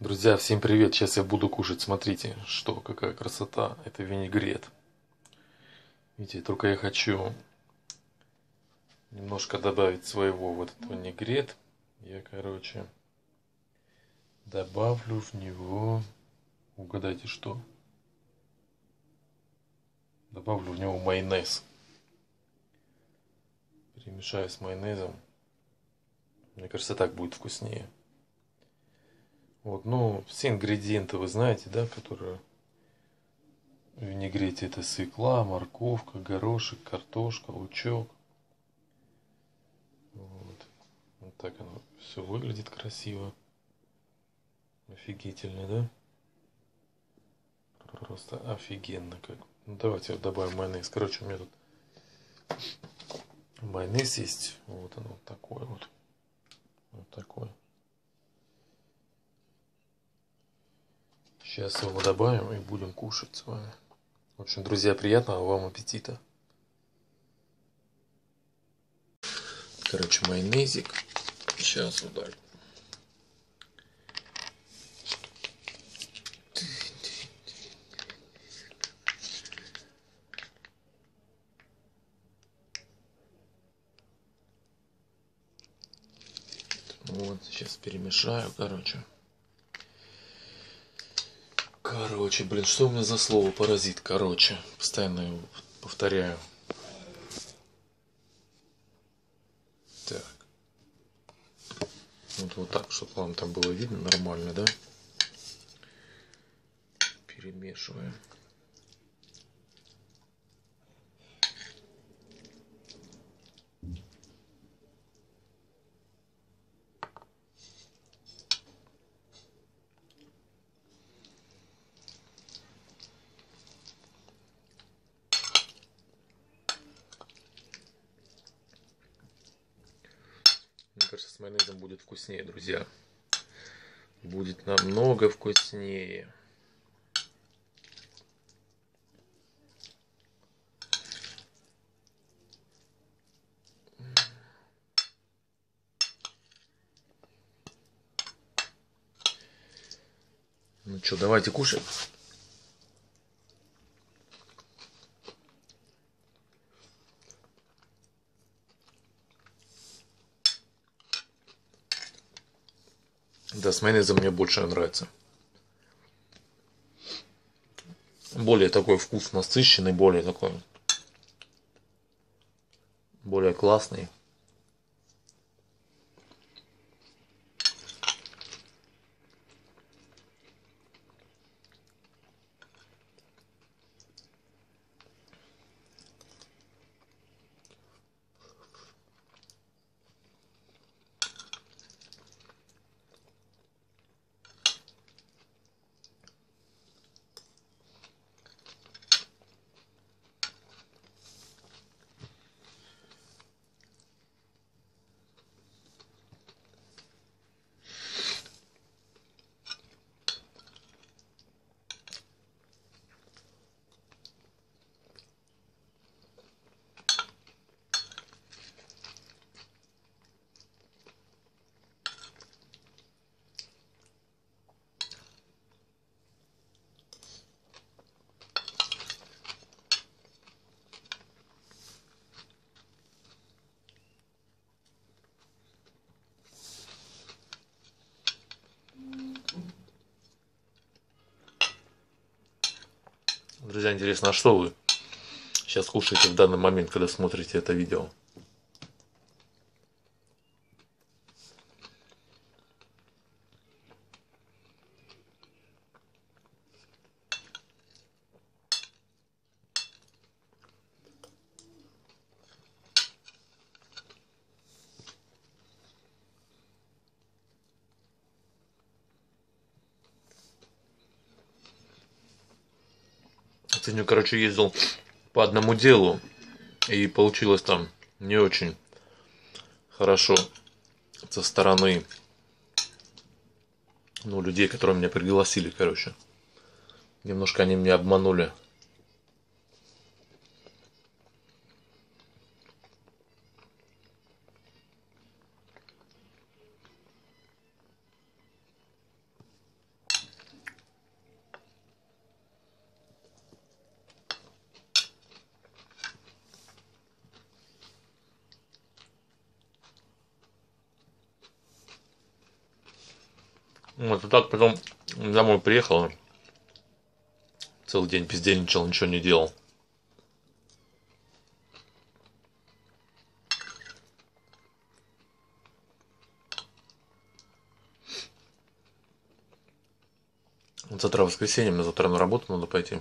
Друзья, всем привет! Сейчас я буду кушать. Смотрите, что, какая красота. Это винегрет. Видите, только я хочу немножко добавить своего вот этот винегрет. Я, короче, добавлю в него, угадайте что? Добавлю в него майонез. Перемешаю с майонезом. Мне кажется, так будет вкуснее. Вот, ну, все ингредиенты вы знаете, да, которые в винегрете. Это свекла, морковка, горошек, картошка, лучок. Вот. вот так оно все выглядит красиво. Офигительно, да? Просто офигенно как. Ну, давайте добавим майонез. Короче, у меня тут майонез есть. Вот оно вот такой вот. Вот такой. Сейчас его добавим и будем кушать с вами. В общем, друзья, приятного вам аппетита. Короче, майонезик. Сейчас ударим. Вот, сейчас перемешаю, короче. Короче, блин, что у меня за слово паразит? Короче, постоянно повторяю. Так. Вот, вот так, чтобы вам там было видно нормально, да? Перемешиваем. Кажется, с майонезом будет вкуснее, друзья. Будет намного вкуснее. Ну что, давайте кушать. Да, с майонезом мне больше нравится. Более такой вкус насыщенный, более такой. Более классный. Друзья, интересно, а что вы сейчас кушаете в данный момент, когда смотрите это видео? Сегодня, короче, ездил по одному делу, и получилось там не очень хорошо со стороны ну, людей, которые меня пригласили, короче. Немножко они меня обманули. Вот и так потом домой приехал. Целый день бездельничал, ничего не делал. Завтра воскресенье, мне завтра на работу надо пойти.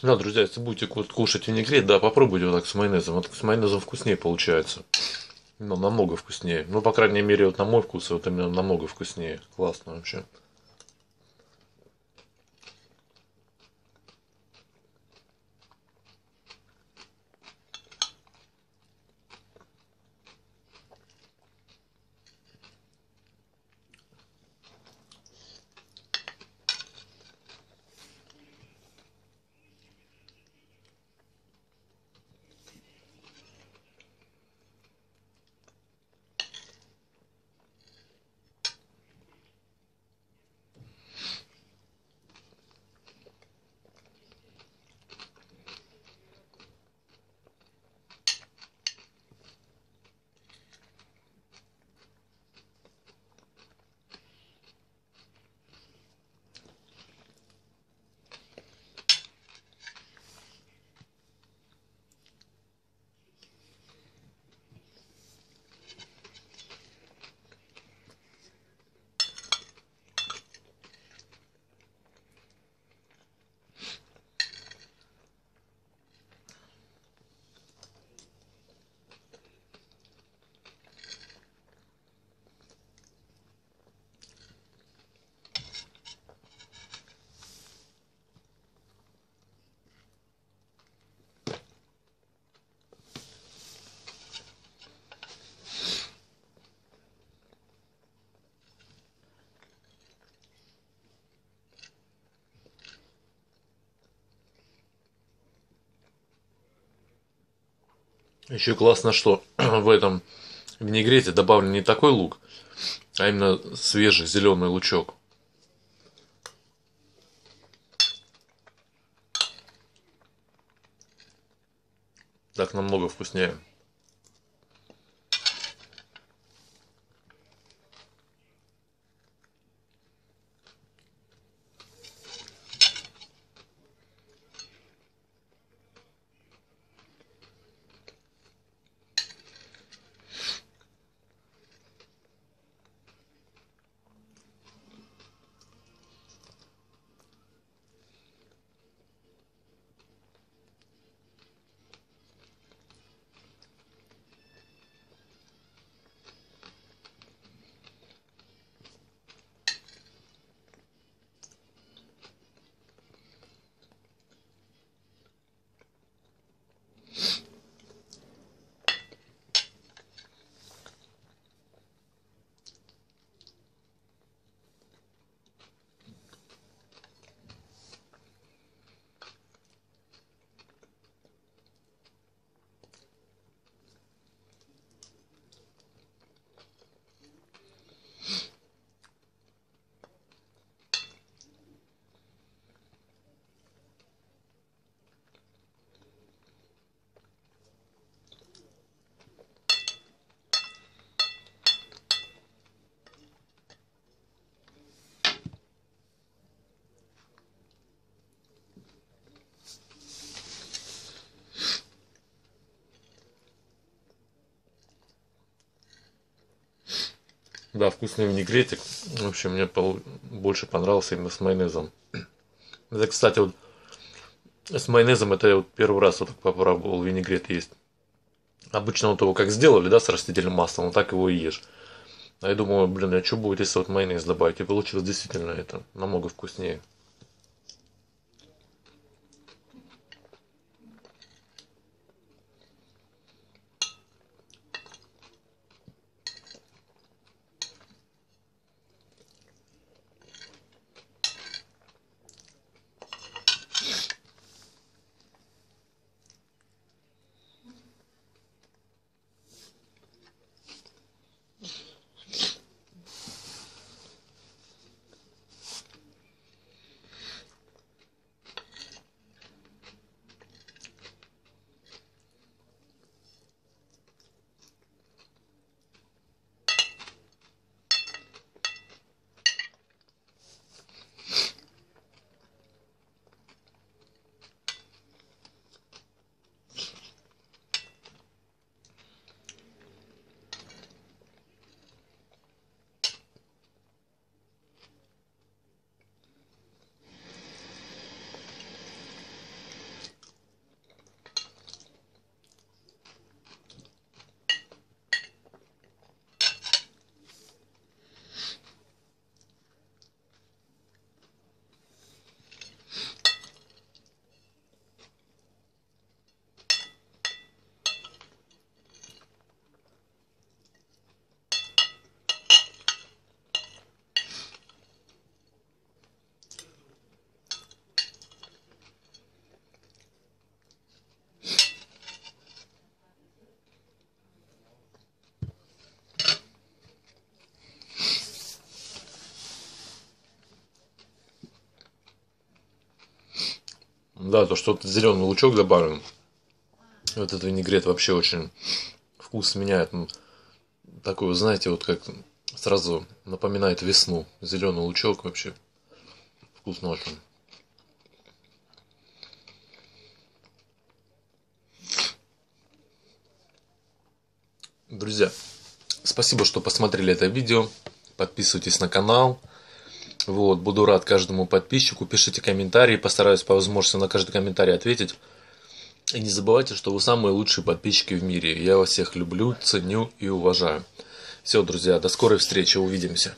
Да, друзья, если будете кушать винегрет, да, попробуйте вот так с майонезом. Вот с майонезом вкуснее получается. Ну, намного вкуснее. Ну, по крайней мере, вот на мой вкус, вот именно намного вкуснее. Классно вообще. Еще классно, что в этом винегрете добавлен не такой лук, а именно свежий зеленый лучок. Так намного вкуснее. Да, вкусный винегретик. В общем, мне больше понравился именно с майонезом. Это, кстати, вот с майонезом это я вот первый раз вот так попробовал винегрет есть. Обычно вот его как сделали, да, с растительным маслом, вот так его и ешь. А я думаю, блин, а что будет, если вот майонез добавить? И получилось действительно это намного вкуснее. Да, то, что зеленый лучок добавлен. Вот этот винегрет вообще очень вкус меняет. Такой, знаете, вот как сразу напоминает весну. Зеленый лучок вообще вкусно очень. Друзья, спасибо, что посмотрели это видео. Подписывайтесь на канал. Вот, буду рад каждому подписчику. Пишите комментарии, постараюсь по возможности на каждый комментарий ответить. И не забывайте, что вы самые лучшие подписчики в мире. Я вас всех люблю, ценю и уважаю. Все, друзья, до скорой встречи, увидимся.